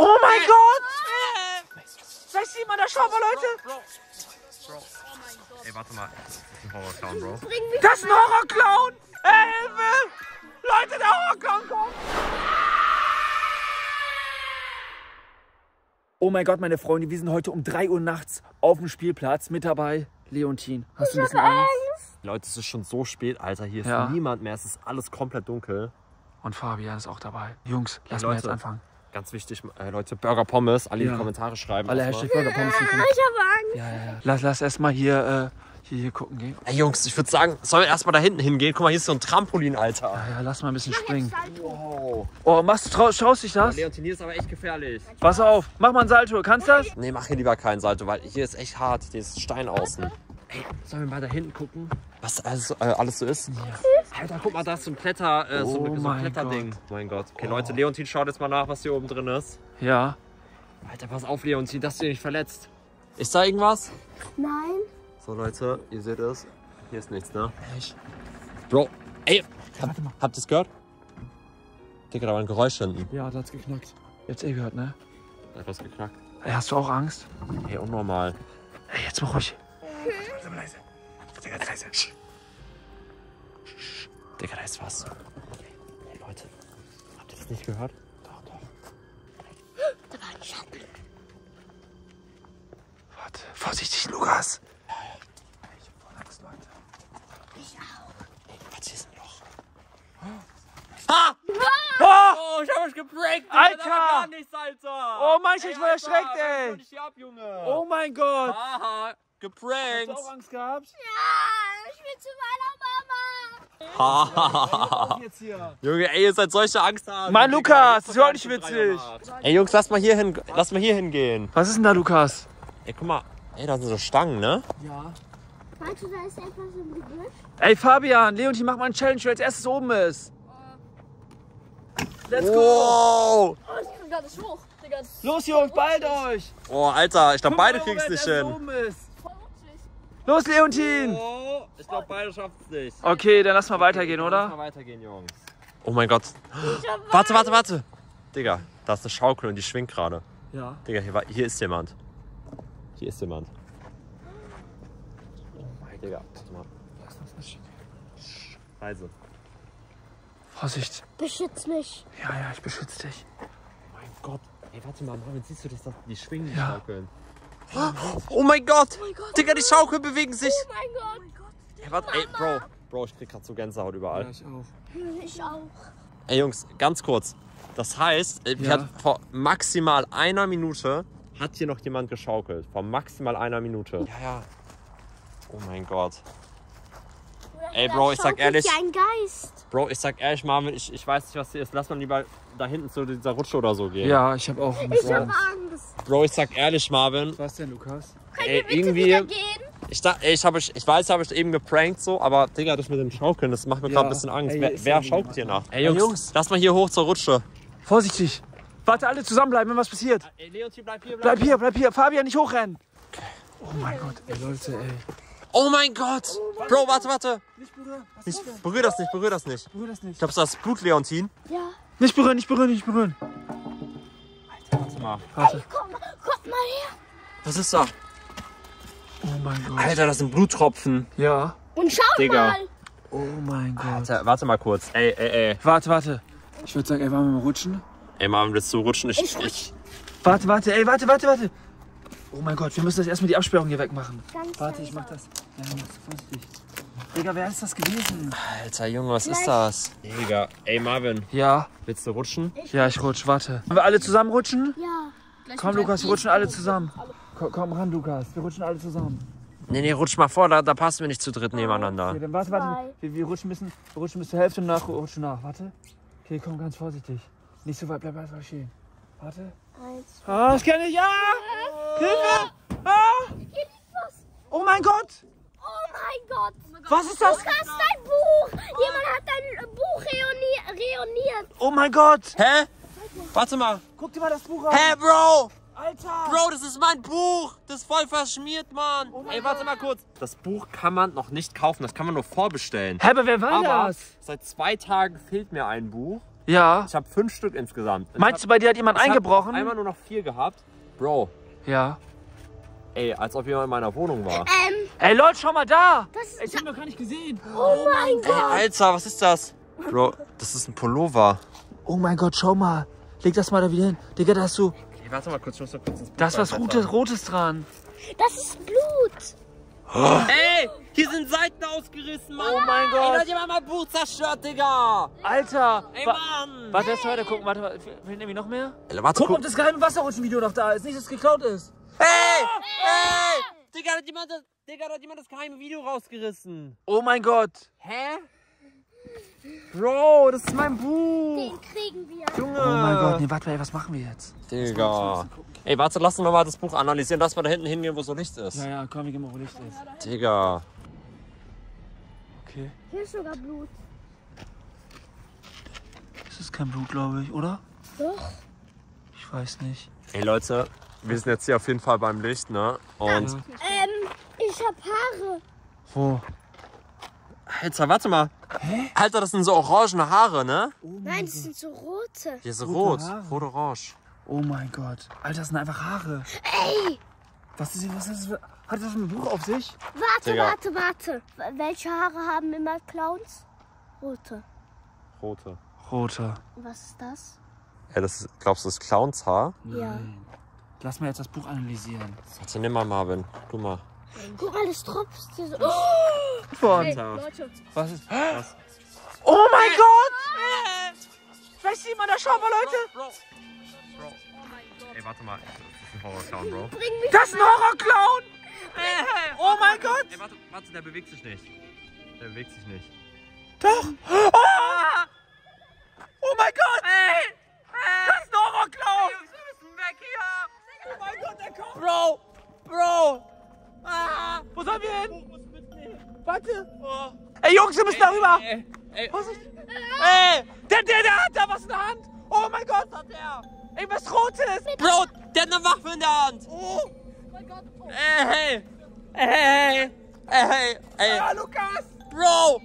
Oh mein Gott! Vielleicht sieht man das schon mal, Leute. Ey, warte mal. Das ist ein Horrorclown, Bro. Das ist ein Horrorclown! Hilfe! Leute, der Horrorclown kommt! Oh mein Gott, meine Freunde, wir sind heute um 3 Uhr nachts auf dem Spielplatz mit dabei. Leontin, hast du ein bisschen Angst? Leute, es ist schon so spät, Alter. Hier ist Ja. niemand mehr. Es ist alles komplett dunkel. Und Fabian ist auch dabei. Jungs, lass mal Leute. jetzt anfangen. Ganz wichtig, äh, Leute, Burger Pommes, alle in Ja. die Kommentare schreiben. Alle. Hashtag Burger Pommes. Ich habe Angst. Ja, ja, ja. Lass, lass erstmal hier, äh, hier, hier gucken gehen. Ey, Jungs, ich würde sagen, sollen wir erstmal da hinten hingehen? Guck mal, hier ist so ein Trampolin, Alter. Ja, ja, lass mal ein bisschen springen. Wow. Oh, machst du, trau, traust dich das? Leontin, hier ist aber echt gefährlich. Pass auf, mach mal ein Salto. Kannst du das? Nee, mach hier lieber keinen Salto, weil hier ist echt hart. Hier ist Stein außen. Ey, sollen wir mal da hinten gucken? Was alles, äh, alles so ist? Alter, guck mal, da ist so ein Kletter, äh, so, Oh ein- so ein mein Kletterding. Mein Gott. Okay, Leute, Leontin schaut jetzt mal nach, was hier oben drin ist. Ja. Alter, pass auf, Leontin, dass du dich nicht verletzt. Ist da irgendwas? Nein. So, Leute, ihr seht es. Hier ist nichts, ne? Echt? Bro, ey, Warte mal. habt ihr es gehört? Digga, da war ein Geräusch hinten. Ja, da hat's geknackt. Jetzt eh gehört, ne? Da hat was geknackt. Ey, hast du auch Angst? Ey, unnormal. Ey, jetzt mach ruhig. Sei mal leise. Sei ganz leise. Digga, da ist was. Hey, Leute, habt ihr das nicht gehört? Doch, doch. Da war ein Schatten. Warte. Vorsichtig, Lukas. Ich hab voll Angst, Leute. Ich auch. Hier ist ein Loch. Ha! Ah! Oh, ich hab mich geprankt. Alter! Gar nichts, Alter. Oh, manch, ich war erschreckt, was ey. ab, Junge? Oh mein Gott. Geprankt. Hast du auch Angst gehabt? Ja, ich will zu meiner Mama. Haha. Jetzt hier. Junge, ey, ihr seid solche Angst haben. Mann, Lukas, das ist überhaupt nicht witzig. Ey, Jungs, lass mal hier hin, lass mal hier hingehen. Was ist denn da, Lukas? Ey, guck mal. Ey, da sind so Stangen, ne? Ja. Meinst du, da ist etwas im Gebüsch? Ey, Fabian, Leontin, mach mal einen Challenge, wer als erstes oben ist. Let's go. Wow. Oh, ich krieg gar nicht hoch. Digga, Los, Jungs, bald euch. Oh, Alter, ich glaube, beide als nicht hin. Oben ist. voll rutschig. Los, Leontin. Oh, ich glaube, beide schaffen's nicht. Okay, dann lass mal weitergehen, Lass oder? mal weitergehen, Jungs. Oh mein Gott. Warte, warte, warte. Digga, da ist eine Schaukel und die schwingt gerade. Ja. Digga, hier, war- hier ist jemand. Hier ist jemand. Oh mein Digga, warte mal. Reise. Vorsicht. Beschütz mich. Ja, ja, ich beschütze dich. Mein Gott. Ey, warte mal, Marvin, siehst du, dass das die schwingen, die Ja. Schaukeln? Oh mein Gott! Digga, die Schaukeln bewegen sich! Oh mein Gott. Ey, warte, ey, Bro. Bro, ich krieg grad so Gänsehaut überall. ich auch. Ich auch. Ey, Jungs, ganz kurz. Das heißt, äh, wir Ja. vor maximal einer Minute hat hier noch jemand geschaukelt. Vor maximal einer Minute. Ja, ja. Oh mein Gott. Ey, Bro, ich sag ehrlich, Ja, ein Geist. Bro, ich sag ehrlich, Marvin, ich, ich weiß nicht, was hier ist. Lass mal lieber da hinten zu dieser Rutsche oder so gehen. Ja, ich habe auch Angst. Ich habe Angst. Bro, ich sag ehrlich, Marvin, Was denn, Lukas? ey, Bitte irgendwie. Ich, da, ey, ich, hab, ich, ich weiß, habe ich eben geprankt so, aber Digga, das mit dem Schaukeln, das macht mir Ja. gerade ein bisschen Angst. Ey, wer wer schaukelt hier nach? Ey, Ey, Jungs, Jungs. lass mal hier hoch zur Rutsche. Vorsichtig. Warte, alle zusammenbleiben, wenn was passiert. Ey, Leontin, bleib hier, Bleib hier, bleib hier. Fabian, nicht hochrennen. Oh mein Gott, ey, Leute, ey. Oh mein Gott! Bro, warte, warte! Nicht berühren. Was Nicht, berühr das nicht, berühr das nicht. Berühr das nicht. Ich glaub, das ist Blut, Leontin. Ja. Nicht berühren, nicht berühren, nicht berühren. Warte mal. Warte. Komm, kommt mal her. Was ist da? Oh mein Gott. Alter, das sind Bluttropfen. Ja. Und schaut Digga. mal. Oh mein Gott. Alter, warte mal kurz. Ey, ey, ey. Warte, warte. Ich würde sagen, ey, wollen wir mal rutschen? Ey, Marvin, willst du rutschen? Ich, Ich ich, Warte, warte, ey, warte, warte, warte. Oh mein Gott, wir müssen das erstmal die Absperrung hier wegmachen. Ganz Warte, ich mach das. Ja, mach das vorsichtig. Digga, wer ist das gewesen? Alter, Junge, was ist das? Digga, ey, Marvin, Ja, willst du rutschen? ja, ich rutsch, warte. Wollen wir alle zusammen rutschen? Ja. Komm, Lukas, wir rutschen alle zusammen. Komm, komm ran, Lukas, wir rutschen alle zusammen. Nee, nee, rutsch mal vor, da, da passen wir nicht zu dritt nebeneinander. Okay, dann warte, warte. Wir, wir rutschen müssen, wir rutschen bis zur Hälfte nach, rutschen nach. Warte. Okay, komm, ganz vorsichtig. Nicht so weit, bleib einfach stehen. Warte. Eins. Ah, das kann ich. Ah! Hilfe! Ah! Hier liegt was. Oh mein Gott! Oh mein Gott. Was ist das? Du hast dein Buch. Jemand hat dein Buch reuni- reuniert. Oh mein Gott! Hä? Warte mal. Guck dir mal das Buch an. Hä, Bro? Alter! Bro, das ist mein Buch. Das ist voll verschmiert, Mann. Ey, warte mal kurz. Das Buch kann man noch nicht kaufen, das kann man nur vorbestellen. Hä, aber wer war Aber das? seit zwei Tagen fehlt mir ein Buch. Ja. Ich habe fünf Stück insgesamt. Ich Meinst du, hab- bei dir hat jemand ich hab eingebrochen? Einmal nur noch vier gehabt. Bro, Ja. ey, als ob jemand in meiner Wohnung war. Ähm, Ey, Leute, schau mal da. das Ey, ich hab noch gar nicht gesehen. Oh mein Gott. Alter, was ist das? Bro, das ist ein Pullover. Oh mein Gott, schau mal. Leg das mal da wieder hin. Digga, da hast du. Ey, warte mal kurz, ich muss da kurz ins Da ist was. Rotes, Rotes dran. Das ist Blut. Ey, hier sind Seiten ausgerissen, Mann. Oh mein Ey, Gott. da hat jemand mein Buch zerstört, Digga. Alter. Ey, wa- Mann. Warte, lass weiter gucken. Warte, warte. Fehlt nämlich noch mehr? Ey, warte, Guck, ob das geheime Wasserrutschenvideo noch da ist. Nicht, dass es geklaut ist. Ey, ey. Digga, hat jemand das, Digga, da hat jemand das geheime Video rausgerissen. Oh mein Gott. Hä? Bro, das ist mein Buch. Den kriegen wir. Junge. Oh mein Gott. Nee, warte, ey, was machen wir jetzt? Digga. Ey, warte, lass uns mal das Buch analysieren. Lass mal da hinten hingehen, wo so Licht ist. Ja, ja, komm, wir gehen mal, wo Licht ist. Digga. Okay. Hier ist sogar Blut. Das ist kein Blut, glaube ich, oder? Doch. Ich weiß nicht. Ey, Leute, wir sind jetzt hier auf jeden Fall beim Licht, ne? Und. Ähm, ich hab Haare. Wo? Alter, warte mal. Alter, das sind so orangene Haare, ne? Nein, das sind so rote. Hier ist Rote rot. Rot-orange. Oh mein Gott. Alter, das sind einfach Haare. Ey, Was ist, was ist das? für- Hat das ein Buch auf sich? warte, Digga. warte, warte. Welche Haare haben immer Clowns? Rote. Rote. Rote. Was ist das? Ey, das ist, glaubst du, das ist Clownshaar? Ja. Lass mal jetzt das Buch analysieren. Warte, nimm mal Marvin. Du mal. Guck mal, das tropft hier so. Oh, Von. Leute, Was ist. Oh mein Gott! Vielleicht sieht man das schon mal, Leute. Bro. Bro. Ey, warte mal. Das ist ein Horrorclown, Bro. bring mich Das ist ein Horrorclown! Oh mein Gott! Ey, warte, warte, der bewegt sich nicht. Der bewegt sich nicht. Doch! Oh! Oh mein Gott! Das ist ein Horrorclown! wir müssen weg hier! Oh mein Gott, der kommt! Bro! Bro! Ah, wo sollen wir hin? Warte! Ey Jungs, wir müssen darüber! Ey, ey, Vorsicht! Ey! Der, der, der hat da was in der Hand! Oh mein Gott! hat der? Ey, was Rotes! Bro, der hat eine Waffe in der Hand! Oh! Ey! Ey! Ey! Ey! Ah, Lukas! Bro!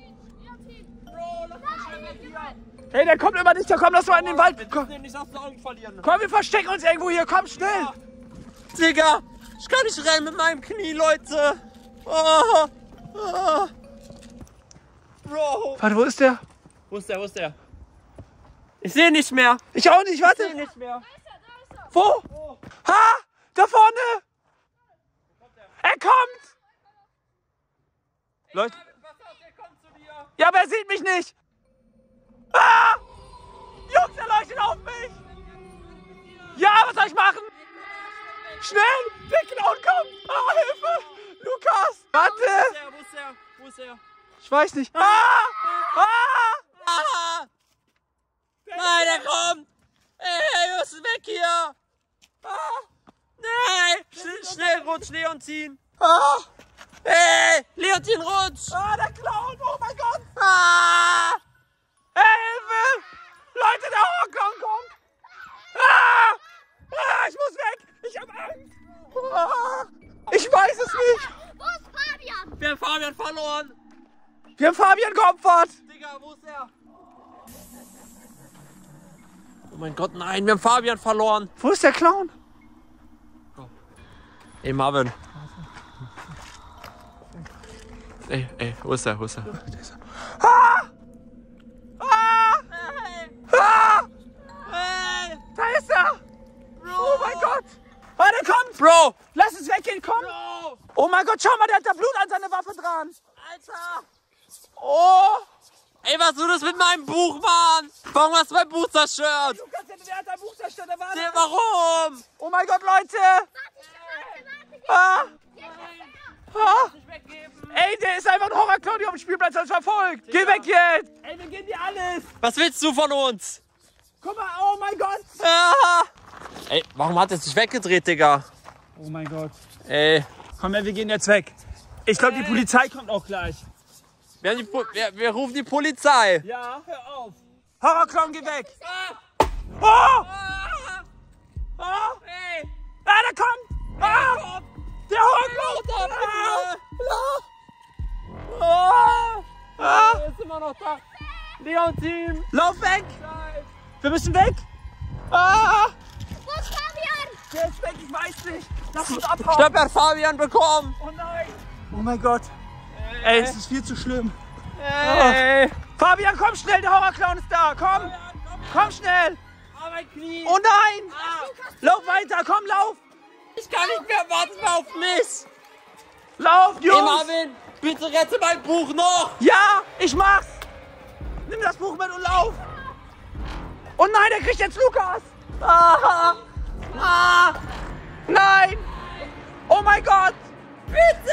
Ey, der kommt immer nicht, der kommt lass mal in den Wald! Komm, den nicht aus den Augen verlieren. komm, wir verstecken uns irgendwo hier, komm, schnell! Digga! Ich kann nicht rennen mit meinem Knie, Leute! Oh, oh. Bro! Warte, wo ist der? Wo ist der? Wo ist der? Ich sehe nicht mehr! Ich auch nicht, warte! Ich sehe nicht mehr! Wo? Ha! Da vorne! Er kommt! Leute. Ja, aber er sieht mich nicht! Ah! Jungs, er leuchtet auf mich! Ja, was soll ich machen? Schnell! Der Clown kommt! Ah, Hilfe! Lukas! Warte! Wo ist der? Wo ist der? Ich weiß nicht. Ah! Ah! Ah! Nein, der kommt! Ey, wir müssen weg hier! Ah! Nein! Sch schnell rutsch, Leontin! Ah! Ey! Leontin, rutsch! Ah, der Clown! Wir haben Fabian geopfert! Digga, wo ist er? Oh mein Gott, nein, wir haben Fabian verloren! Wo ist der Clown? Ey, Marvin. Ey, ey, wo ist er? Wo ist er? Ah! Ah! Hey! Da ist er! Oh mein Gott! Ah, der kommt! Bro! Lass uns weggehen, komm! Bro! Oh mein Gott, schau mal, der hat da Blut an seine Waffe dran! Alter! Oh! Ey, was du das mit meinem Buch, Mann? Warum hast du mein Buch zerstört? Lukas, der, hat dein Buch zerstört, der war Nee, warum? Oh mein Gott, Leute! Ah! Ah! Ey, der ist einfach ein Horrorclown hier auf dem Spielplatz, das verfolgt! Geh weg jetzt! Ey, wir geben dir alles! Was willst du von uns? Guck mal, oh mein Gott! Ah! Ey, warum hat er sich weggedreht, Digga? Oh mein Gott. Ey, Komm her, wir gehen jetzt weg. Ich glaube, die Polizei kommt auch gleich. Wir, haben die wir, wir rufen die Polizei. Ja, hör auf. Horrorclown, geh weg. Oh! Oh! Ey, Ah, der kommt! Ah! Der Horrorclown! Ah! Ah! Ah! er ist immer noch da. Leon Team. Lauf weg! Wir müssen weg. Ah! Wo ist Fabian? Der ist weg, ich weiß nicht. Lass uns abhauen. Ich hab ja Fabian bekommen. Oh nein. Oh mein Gott. Ey, es ist viel zu schlimm. Hey. Fabian, komm schnell, der Horrorclown ist da. Komm. Komm schnell. Oh, mein Knie. Oh nein. Lauf weiter, komm, lauf. Ich kann nicht mehr warten auf mich. Lauf, Hey, Jungs. Marvin, bitte rette mein Buch noch. Ja, ich mach's. Nimm das Buch mit und lauf. Oh nein, der kriegt jetzt Lukas. Ah. Ah. Nein. Oh mein Gott. Bitte.